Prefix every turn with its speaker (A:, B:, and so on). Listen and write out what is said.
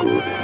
A: good.